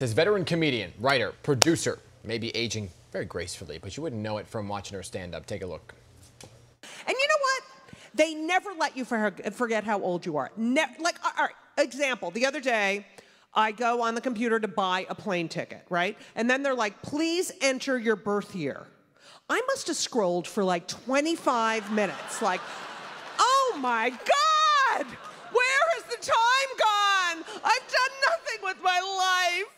This veteran comedian, writer, producer, may be aging very gracefully, but you wouldn't know it from watching her stand up. Take a look. And you know what? They never let you forget how old you are. Ne like, all right, example, the other day, I go on the computer to buy a plane ticket, right? And then they're like, please enter your birth year. I must have scrolled for like 25 minutes, like, oh my God, where has the time gone? I've done nothing with my life.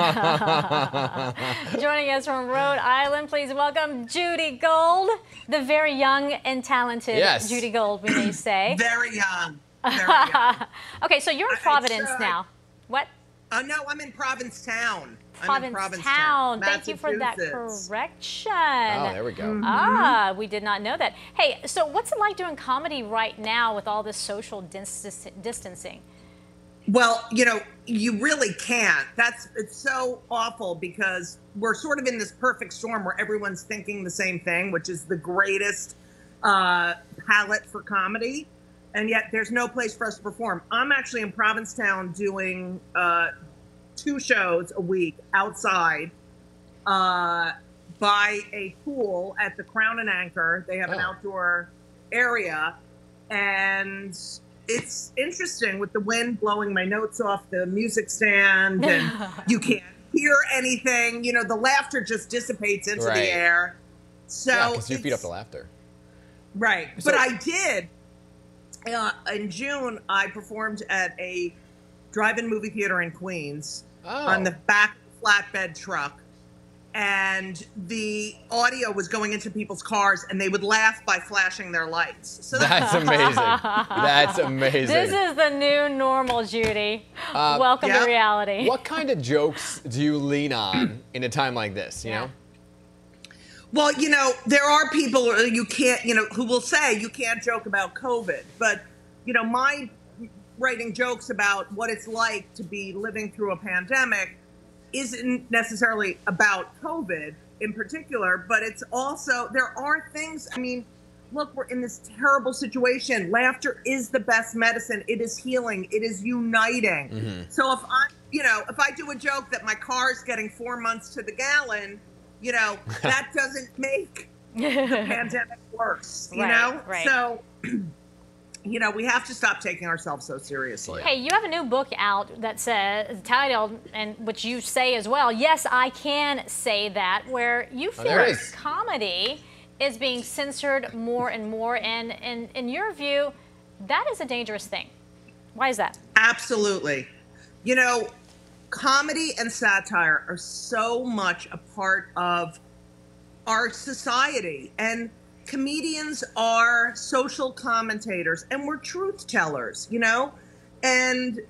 Joining us from Rhode Island, please welcome Judy Gold, the very young and talented yes. Judy Gold, we may say. very young. Very young. okay, so you're in Providence I, now. What? Uh, no, I'm in Provincetown. Provincetown. Provincetown. Thank you for that correction. Oh, there we go. Mm -hmm. Ah, we did not know that. Hey, so what's it like doing comedy right now with all this social dis distancing? Well, you know, you really can't. That's it's so awful because we're sort of in this perfect storm where everyone's thinking the same thing, which is the greatest uh, palette for comedy, and yet there's no place for us to perform. I'm actually in Provincetown doing uh, two shows a week outside uh, by a pool at the Crown and Anchor. They have oh. an outdoor area, and it's interesting with the wind blowing my notes off the music stand and you can't hear anything. You know, the laughter just dissipates into right. the air. So yeah, because you feed up the laughter. Right. So, but I did. Uh, in June, I performed at a drive-in movie theater in Queens oh. on the back flatbed truck and the audio was going into people's cars and they would laugh by flashing their lights. So that's amazing. That's amazing. This is the new normal, Judy. Uh, Welcome yeah. to reality. What kind of jokes do you lean on in a time like this, you yeah. know? Well, you know, there are people you can't, you know, who will say you can't joke about COVID, but you know, my writing jokes about what it's like to be living through a pandemic isn't necessarily about COVID in particular, but it's also, there are things, I mean, look, we're in this terrible situation. Laughter is the best medicine. It is healing. It is uniting. Mm-hmm. So if I, you know, if I do a joke that my car is getting four months to the gallon, you know, that doesn't make the pandemic worse, you right, know? Right. So you know, we have to stop taking ourselves so seriously. Hey, you have a new book out that says titled, and which you say as well. Yes, I can say that. Where you oh, feel oh, comedy is being censored more and more, and, and in your view, that is a dangerous thing. Why is that? Absolutely. You know, comedy and satire are so much a part of our society, and comedians are social commentators and we're truth tellers, you know? And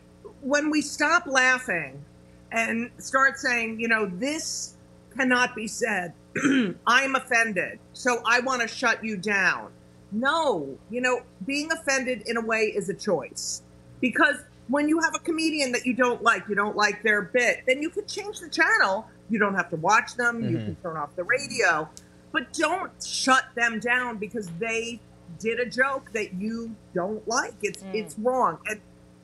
when we stop laughing and start saying, you know, this cannot be said, I'm offended, so I want to shut you down. No, you know, being offended in a way is a choice. Because when you have a comedian that you don't like, you don't like their bit, then you can change the channel. You don't have to watch them, mm-hmm. you can turn off the radio but don't shut them down because they did a joke that you don't like. It's mm. it's wrong. And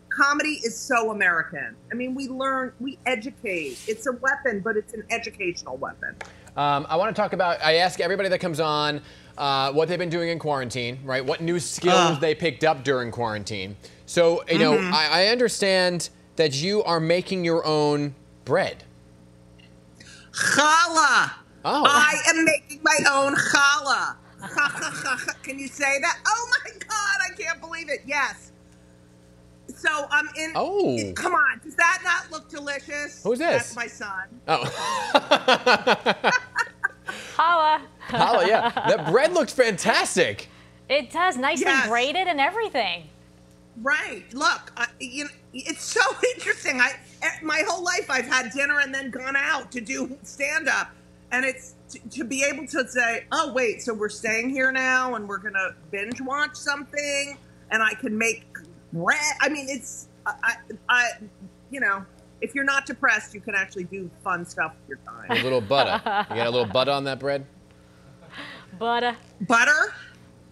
comedy is so American. I mean, we learn, we educate. It's a weapon, but it's an educational weapon. Um, I want to talk about. I ask everybody that comes on uh, what they've been doing in quarantine, right? What new skills uh. they picked up during quarantine. So you know, mm-hmm. I, I understand that you are making your own bread. Challah. Oh. I am making my own challah. Can you say that? Oh my God, I can't believe it. Yes. So I'm in. Oh. Come on. Does that not look delicious? Who's this? That's my son. Oh. Challah. Challah, yeah. That bread looks fantastic. It does. Nicely yes. braided and everything. Right. Look, I, you know, it's so interesting. I my whole life I've had dinner and then gone out to do stand up and it's to, to, be able to say, oh wait, so we're staying here now, and we're gonna binge watch something, and I can make bread. I mean, it's I, I, you know, if you're not depressed, you can actually do fun stuff with your time. A little butter. you got a little butter on that bread? Butter. Butter?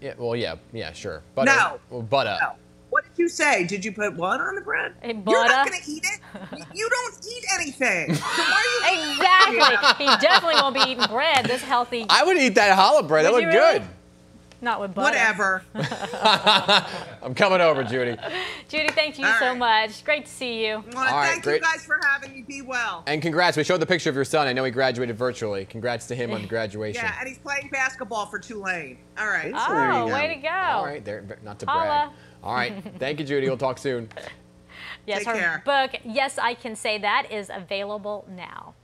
Yeah. Well, yeah, yeah, sure. Butter. No. Well, butter. No. What did you say? Did you put butter on the bread? A You're not going to eat it. You- You don't eat anything. So why are you Exactly. He definitely won't be eating bread. This healthy, I would eat that challah bread. That Would looked you really? good. not with butter. Whatever. I'm coming over, Judy. Judy, thank you All so right. much. Great to see you. Well, All right, thank great. you guys for having me. Be well. And congrats. We showed the picture of your son. I know he graduated virtually. Congrats to him on graduation. Yeah, and he's playing basketball for Tulane. All right. Oh, you way to go. All right, there. Not to brag. Holla. All right. Thank you, Judy. We'll talk soon. Yes, Take her care. book, Yes, I Can Say That, is available now.